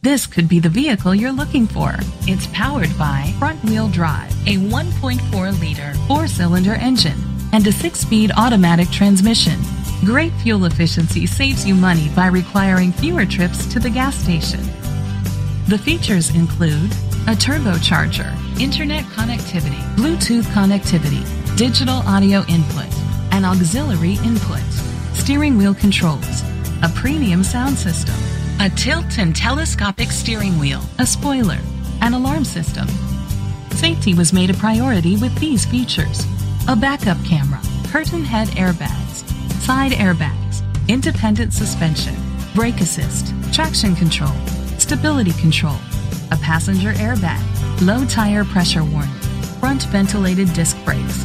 This could be the vehicle you're looking for. It's powered by front wheel drive, a 1.4 liter four cylinder engine, and a six speed automatic transmission. Great fuel efficiency saves you money by requiring fewer trips to the gas station. The features include a turbocharger, internet connectivity, Bluetooth connectivity, digital audio input, an auxiliary input, steering wheel controls, a premium sound system, a tilt and telescopic steering wheel, a spoiler, an alarm system. Safety was made a priority with these features a backup camera, curtain head airbags, side airbags, independent suspension, brake assist, traction control, stability control, a passenger airbag, low tire pressure warning, front ventilated disc brakes.